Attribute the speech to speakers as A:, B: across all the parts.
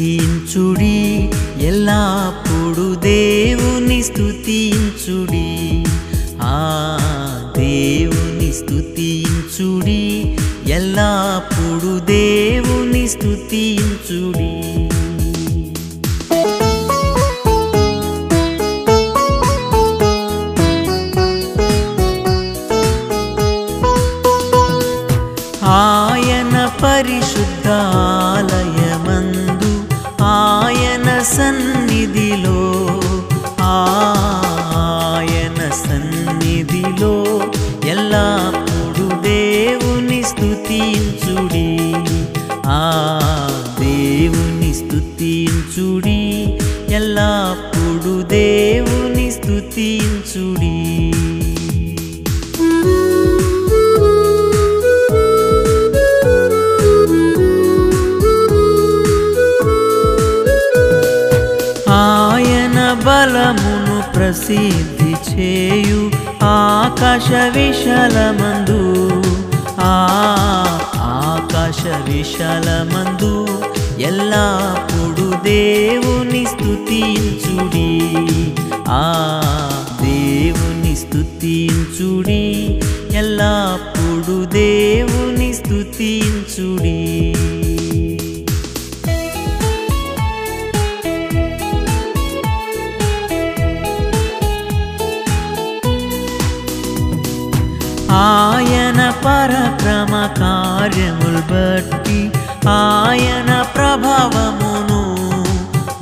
A: స్థుతించుడి ఎల్లప్పుడు దేవుని స్థుతించుడి. ఆ దేవుని స్థుతించుడి ఎల్లప్పుడు దేవుని స్థుతించుడి. ఆయన పరిశుద్ధాలయ స్తుతించుడి ఆ దేవుని స్థుతించుడి ఎల్లప్పుడు దేవుని స్థుతించుడి ఆయన బలమును ప్రసిద్ధి చేయు ఆకాశ విశాలమందు. ఆ ఆకాశ విశాలమందు ఎల్లప్పుడు దేవుని స్థుతించుడి ఆ దేవుని స్థుతించుడి ఎల్లప్పుడు దేవుని స్తుతించుడి. పరక్రమ కార్యములు బట్టి ఆయన ప్రభావమును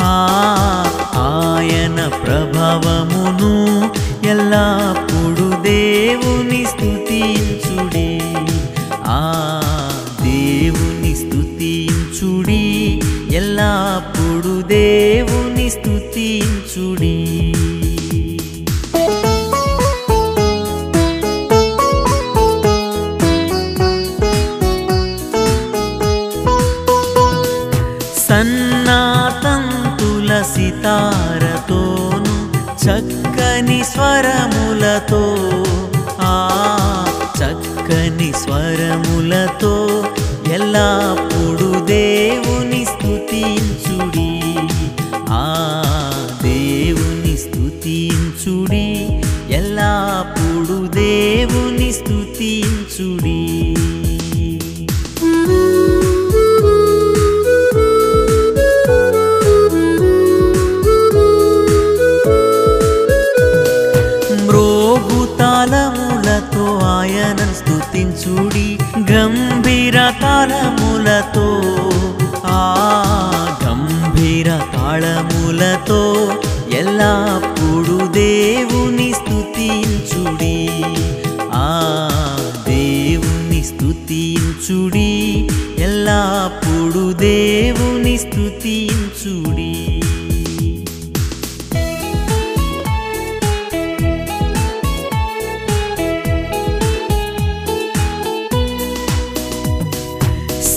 A: ఆ ఆయన ప్రభావమును ఎల్లప్పుడు దేవుని స్థుతించుడి ఆ దేవుని స్తుతించుడి ఎల్లప్పుడు దేవుని స్తుతించుడి. సితారతోను చక్కని స్వరములతో ఆ చక్కని స్వరములతో ఎల్లప్పుడు దేవుని స్థుతించుడి ఆ దేవుని స్థుతించుడి ఎల్లప్పుడు దేవుని గంభీర తాళములతో ఆ గంభీర తాళములతో ఎల్లప్పుడు దేవుని స్థుతించుడి ఆ దేవుని స్థుతించుడి ఎల్లప్పుడు దేవుని స్థుతించుడి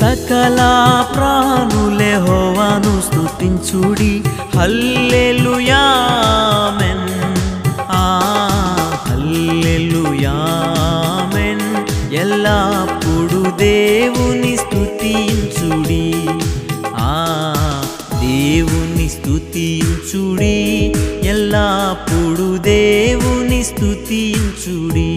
A: సకల ప్రాణులే హోవాను స్తుతించుడి. హల్లెలూయామెన్ ఆ హల్లెలూయామెన్ ఎల్లప్పుడు దేవుని స్థుతించుడి ఆ దేవుని స్థుతించుడి ఎల్లప్పుడు దేవుని స్తుతించుడి.